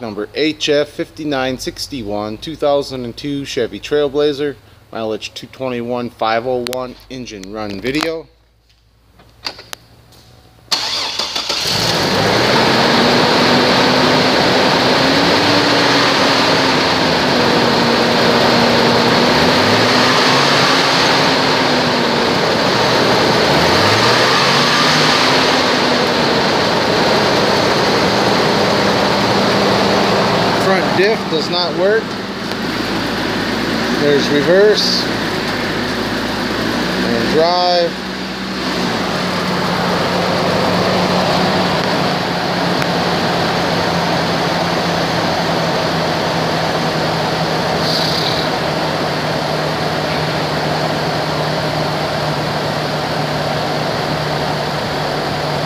Number HF5961 2002 Chevy Trailblazer, mileage 221,501, engine run video. Front diff does not work. There's reverse and drive.